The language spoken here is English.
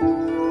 Música